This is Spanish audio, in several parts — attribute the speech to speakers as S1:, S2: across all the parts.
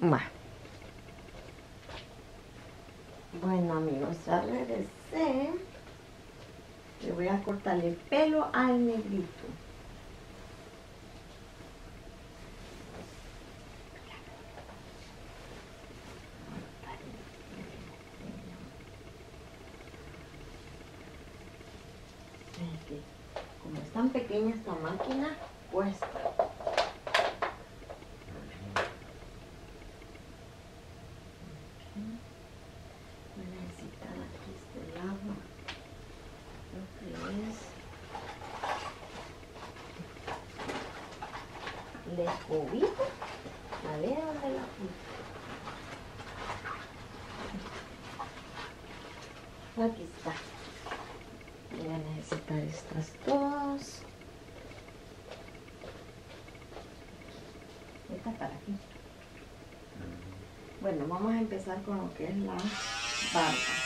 S1: Bueno amigos, ya regresé. Le voy a cortar el pelo al negrito. Como es tan pequeña esta máquina, cuesta. Voy a necesitar aquí este lado. Lo que es la. A ver dónde la puse. Aquí está. Voy a necesitar estas dos. Esta para aquí. Bueno, vamos a empezar con lo que es la barba.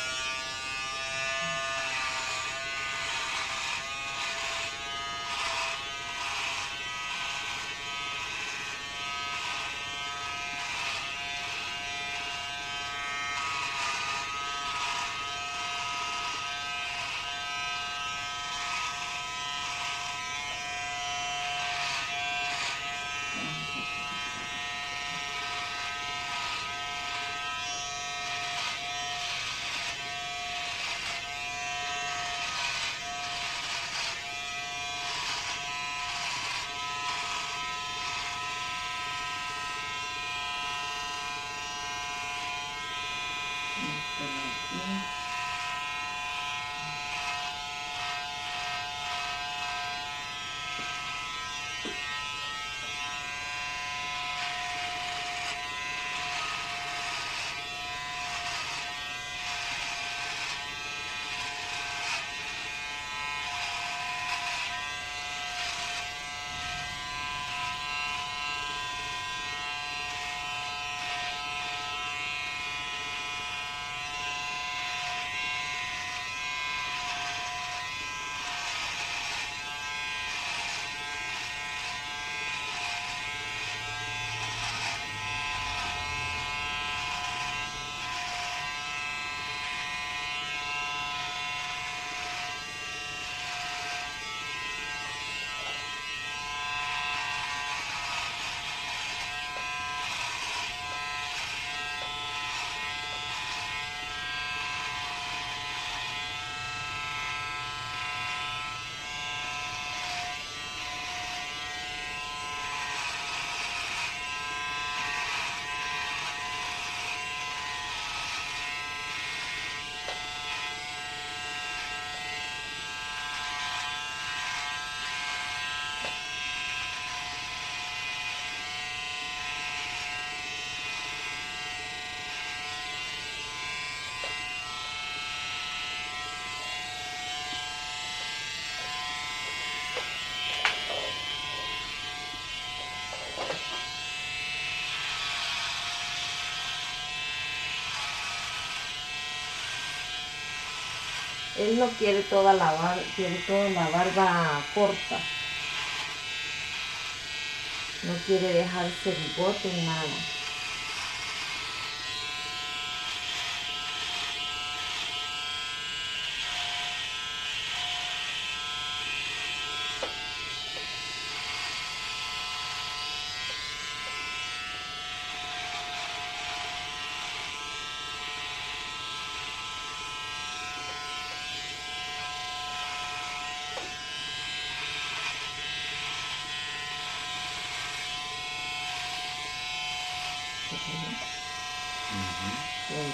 S1: Él no quiere toda la barba, quiere toda la barba corta. No quiere dejarse bigote ni nada. Voy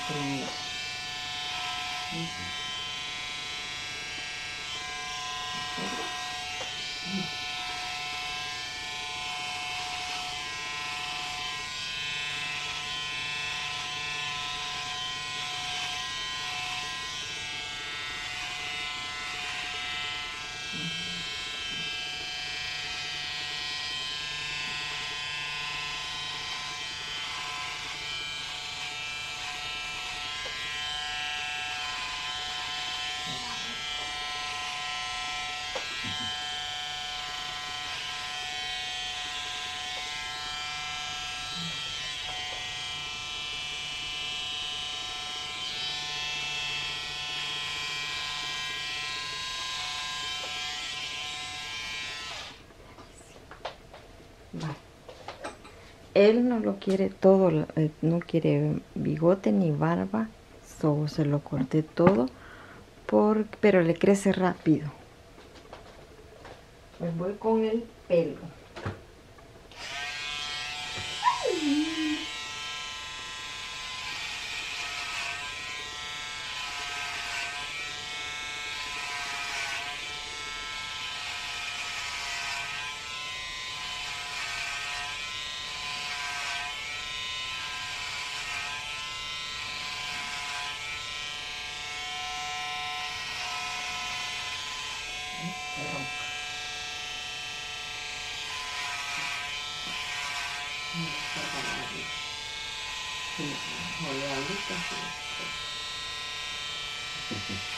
S1: Él no lo quiere todo, eh, no quiere bigote ni barba, so, se lo corté todo, por, pero le crece rápido. Pues voy con el pelo. special.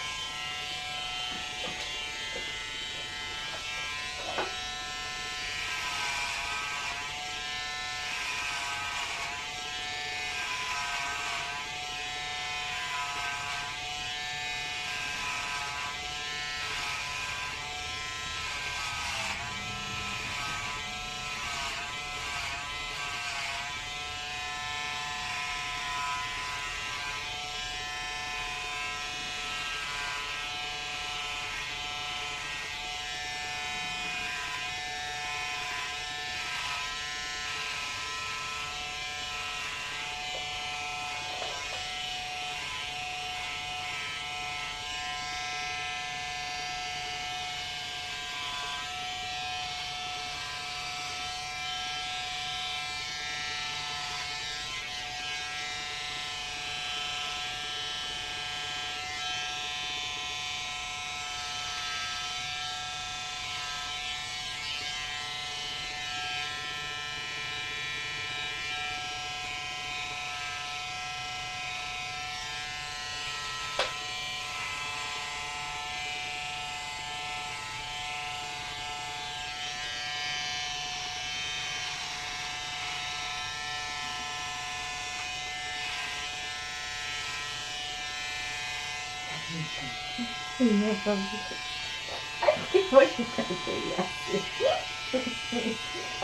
S1: Ay, qué bonita te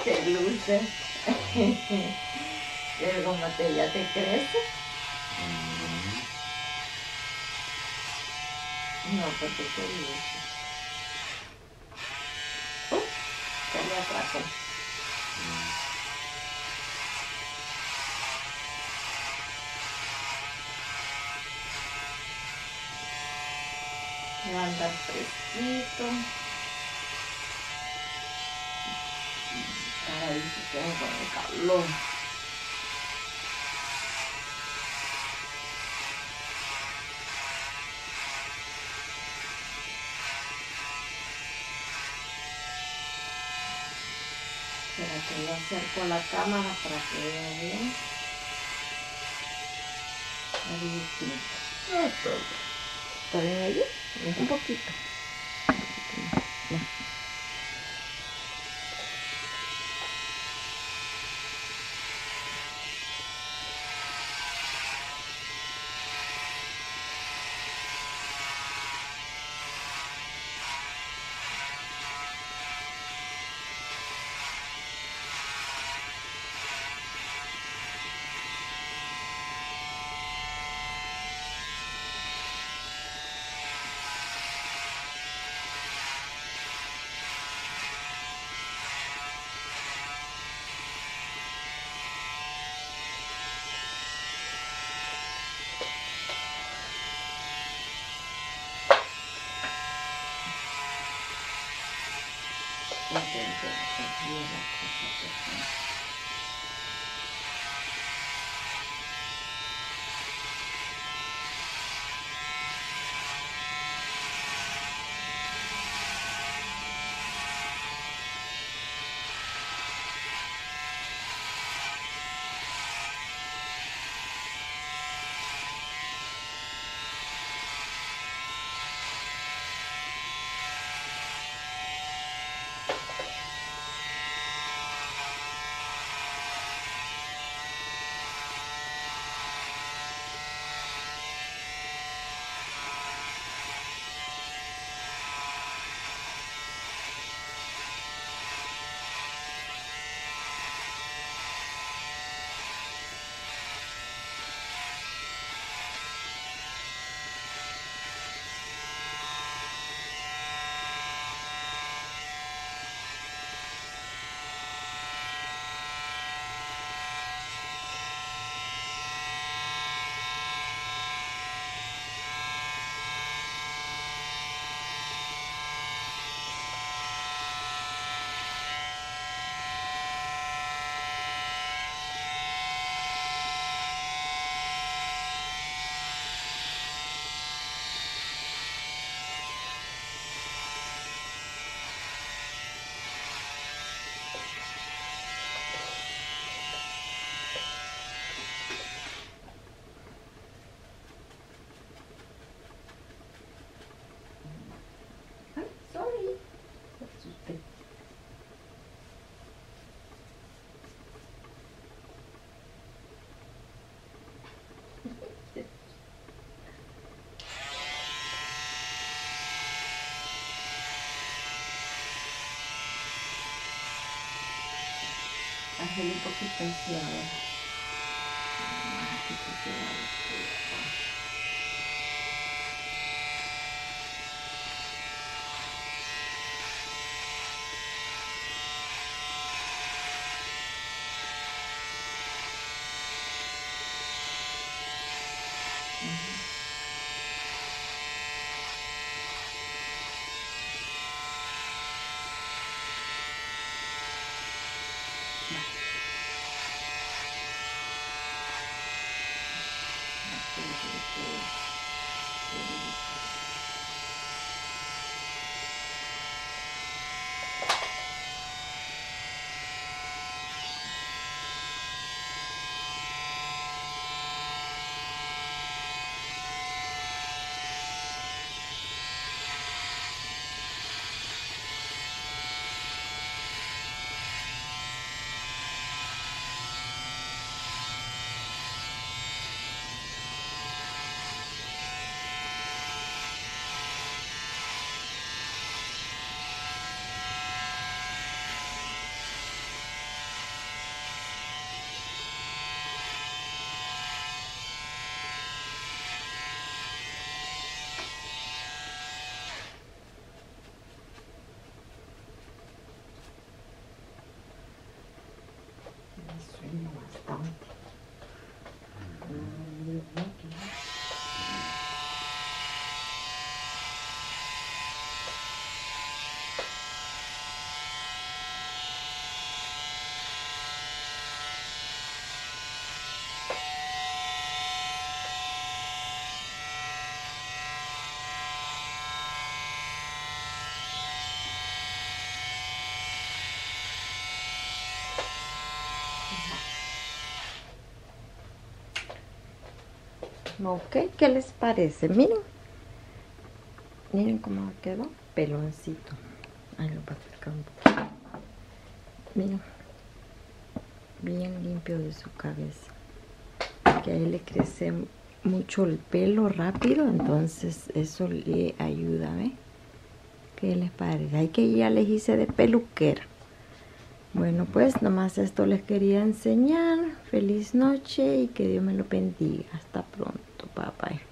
S1: Qué luce. Pero como te, ya te crece. No, porque te luce. Uh, se me va a andar fresquito. Para queda con el calor. Espera que yo acerco la cámara para que vea bien. Ahí, ¿Está bien ahí? Un poquito. 对对一点把它也来涂 hacer un poquito encima. sueño Ok, ¿qué les parece? Miren. Miren cómo quedó. Peloncito. Ahí lo voy a un poquito. Miren. Bien limpio de su cabeza. Que ahí le crece mucho el pelo rápido. Entonces eso le ayuda, ¿ve? ¿Qué les parece? Hay que ya les hice de peluquera. Bueno, pues nomás esto les quería enseñar. Feliz noche y que Dios me lo bendiga. Hasta pronto. Bye-bye.